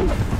you